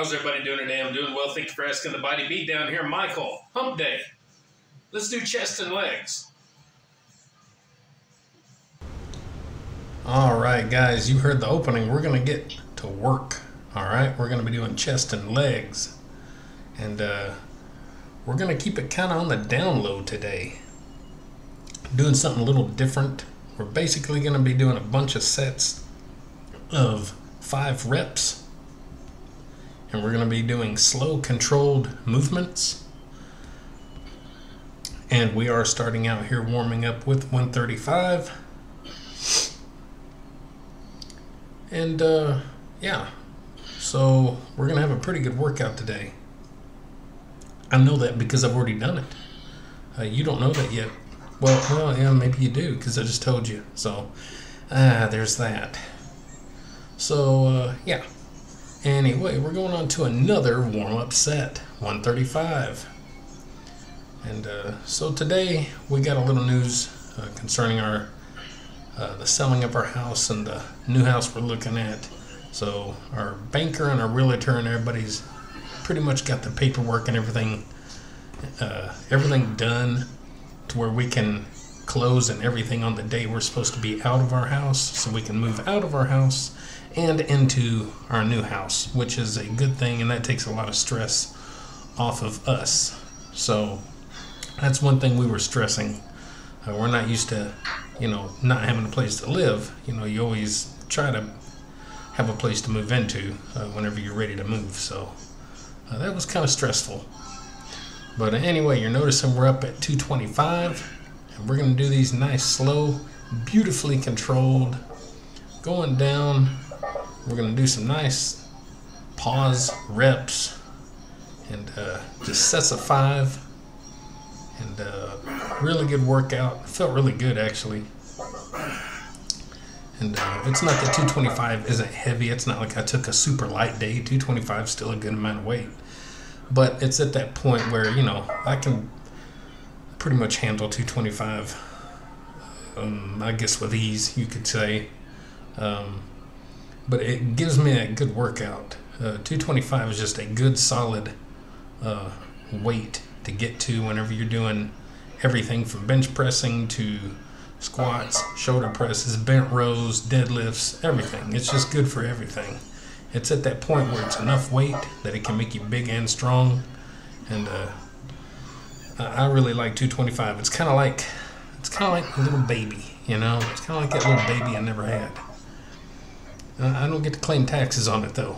How's everybody doing today? I'm doing well. Thank you for asking the Body Beatdown here. Michael, hump day. Let's do chest and legs. All right, guys, you heard the opening. We're going to get to work. All right, we're going to be doing chest and legs. And uh, we're going to keep it kind of on the down low today. Doing something a little different. We're basically going to be doing a bunch of sets of five reps and we're going to be doing slow controlled movements. And we are starting out here warming up with 135 and uh, yeah. So we're gonna have a pretty good workout today. I know that because I've already done it. Uh, you don't know that yet. Well, well yeah maybe you do because I just told you. So ah there's that. So uh, yeah Anyway, we're going on to another warm-up set, 135. And uh, so today we got a little news uh, concerning our uh, the selling of our house and the new house we're looking at. So our banker and our realtor and everybody's pretty much got the paperwork and everything uh, everything done to where we can close and everything on the day we're supposed to be out of our house so we can move out of our house and into our new house, which is a good thing, and that takes a lot of stress off of us. So that's one thing we were stressing. Uh, we're not used to, you know, not having a place to live. You know, you always try to have a place to move into uh, whenever you're ready to move. So uh, that was kind of stressful. But anyway, you're noticing we're up at 225, and we're going to do these nice, slow, beautifully controlled, going down we're going to do some nice pause reps and uh, just sets of five. And uh, really good workout. Felt really good actually. And uh, it's not that 225 isn't heavy. It's not like i took a super light day. 225 is still a good amount of weight. But it's at that point where you know i can pretty much handle 225 um, i guess with ease you could say um, but it gives me a good workout. Uh, 225 is just a good solid uh, weight to get to whenever you're doing everything from bench pressing to squats, shoulder presses, bent rows, deadlifts, everything. It's just good for everything. It's at that point where it's enough weight that it can make you big and strong. And uh, I really like 225. It's kind of like it's kind of like a little baby, you know. It's kind of like that little baby I never had. I don't get to claim taxes on it though.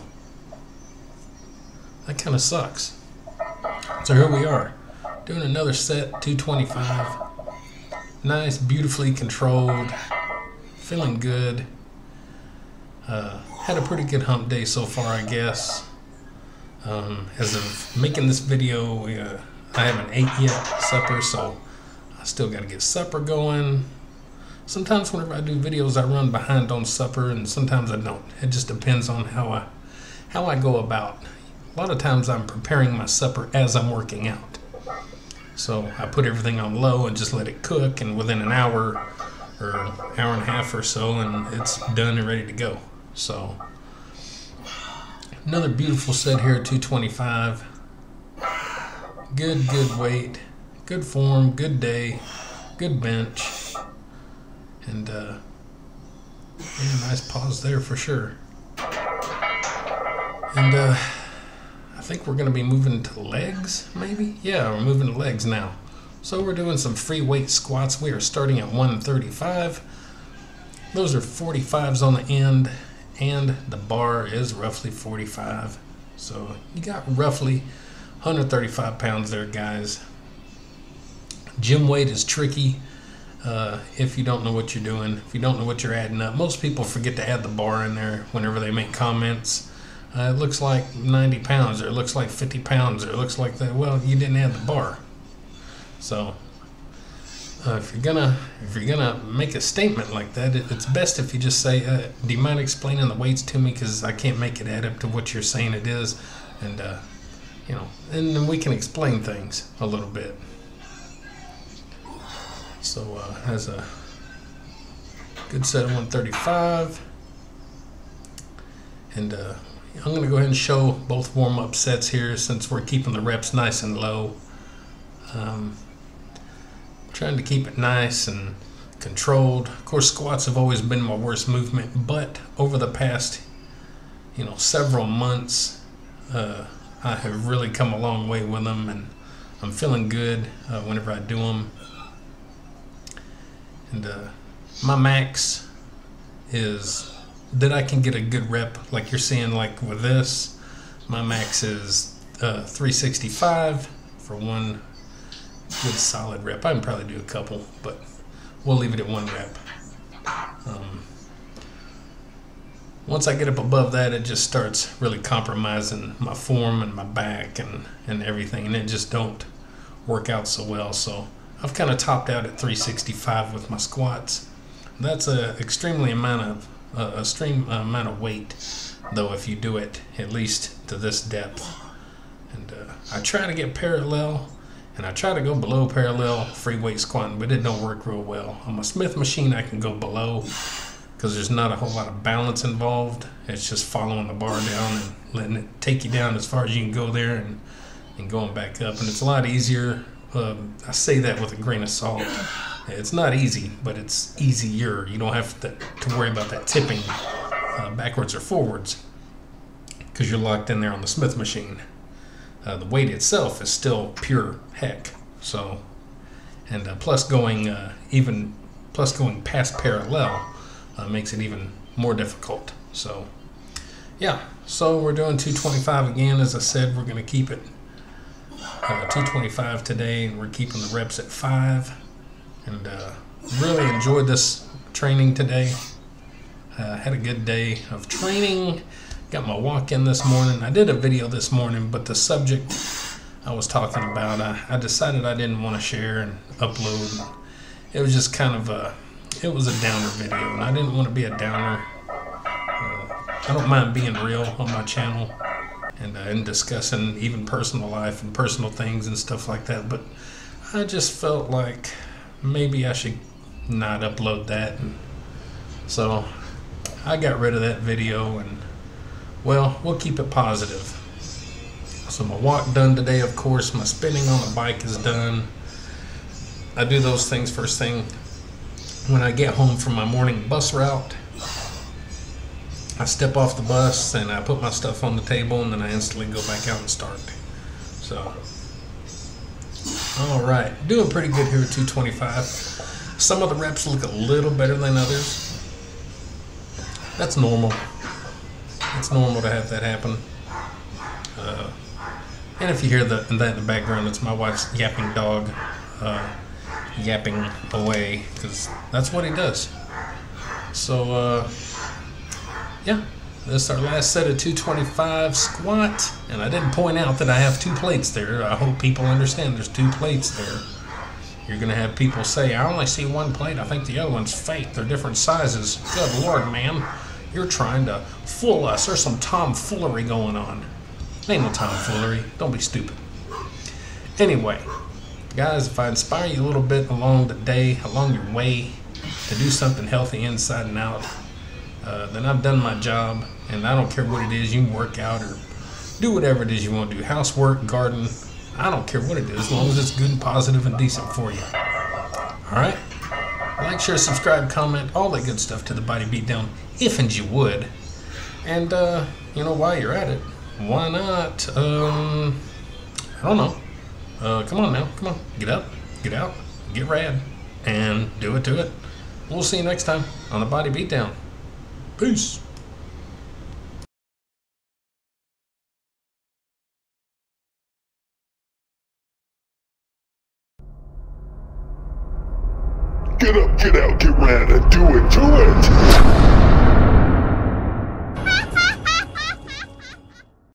That kind of sucks. So here we are, doing another set, 225. Nice, beautifully controlled, feeling good. Uh, had a pretty good hump day so far, I guess. Um, as of making this video, uh, I haven't ate yet supper, so I still got to get supper going sometimes whenever I do videos, I run behind on supper, and sometimes I don't. It just depends on how I how I go about. A lot of times I'm preparing my supper as I'm working out. So I put everything on low and just let it cook, and within an hour or hour and a half or so, and it's done and ready to go. So another beautiful set here, 225. Good, good weight, good form, good day, good bench. And uh, yeah, nice pause there for sure. And uh, I think we're going to be moving to legs, maybe? Yeah, we're moving to legs now. So we're doing some free weight squats. We are starting at 135. Those are 45s on the end, and the bar is roughly 45. So you got roughly 135 pounds there, guys. Gym weight is tricky uh, if you don't know what you're doing, if you don't know what you're adding up. Most people forget to add the bar in there whenever they make comments. Uh, it looks like 90 pounds, or it looks like 50 pounds, or it looks like that. Well, you didn't add the bar. So, uh, if you're gonna if you're gonna make a statement like that, it, it's best if you just say, uh, "Do you mind explaining the weights to me? Because I can't make it add up to what you're saying it is," and uh, you know, and then we can explain things a little bit. So uh, has a good set of 135. And uh, I'm going to go ahead and show both warm up sets here since we're keeping the reps nice and low. Um, trying to keep it nice and controlled. Of course, squats have always been my worst movement, but over the past, you know, several months, uh, I have really come a long way with them, and I'm feeling good uh, whenever I do them. And uh, my max is that I can get a good rep, like you're seeing, like with this. My max is uh, 365 for one good solid rep. I can probably do a couple, but we'll leave it at one rep. Um, once I get up above that, it just starts really compromising my form and my back and, and everything, and it just don't work out so well. So I've kind of topped out at 365 with my squats. That's a extremely amount of uh, extreme amount of weight, though, if you do it at least to this depth. And uh, I try to get parallel, and I try to go below parallel free weight squatting, but it don't work real well. On my Smith machine, I can go below because there's not a whole lot of balance involved. It's just following the bar down and letting it take you down as far as you can go there and, and going back up. And it's a lot easier. Um, I say that with a grain of salt. It's not easy, but it's easier. You don't have to, to worry about that tipping uh, backwards or forwards because you're locked in there on the Smith machine. Uh, the weight itself is still pure heck. So, and uh, plus going uh, even plus going past parallel uh, makes it even more difficult. So, yeah, so we're doing 225 again. As I said, we're going to keep it uh, 225 today, and we're keeping the reps at five. And uh, really enjoyed this training today. Uh, had a good day of training. Got my walk in this morning. I did a video this morning, but the subject I was talking about, I, I decided I didn't want to share and upload. It was just kind of a it was a downer video, and I didn't want to be a downer. Uh, I don't mind being real on my channel and, uh, and discussing even personal life and personal things and stuff like that, but I just felt like maybe I should not upload that. And so I got rid of that video, and well, we'll keep it positive. So my walk done today, of course. My spinning on the bike is done. I do those things first thing when I get home from my morning bus route, I step off the bus and I put my stuff on the table and then I instantly go back out and start. So, all right, doing pretty good here at 225. Some of the reps look a little better than others. That's normal. It's normal to have that happen. Uh, and if you hear the, that in the background, it's my wife's yapping dog. Uh, yapping away because that's what he does. So, uh, yeah, this is our last set of 225 squat. And I didn't point out that I have two plates there. I hope people understand there's two plates there. You're going to have people say, I only see one plate. I think the other one's fake. They're different sizes. Good Lord, man. You're trying to fool us. There's some tomfoolery going on. Ain't no tomfoolery. Don't be stupid. Anyway, Guys, if I inspire you a little bit along the day, along your way, to do something healthy inside and out, uh, then I've done my job. And I don't care what it is, you can work out or do whatever it is you want to do housework, garden, I don't care what it is, as long as it's good and positive and decent for you. All right? Like, share, subscribe, comment, all that good stuff to the Body Beatdown, if and you would. And, uh, you know, while you're at it, why not, um, I don't know, uh, come on now. Come on. Get up. Get out. Get rad. And do it to it. We'll see you next time on the Body Beatdown. Peace. Get up, get out, get rad, and do it to it!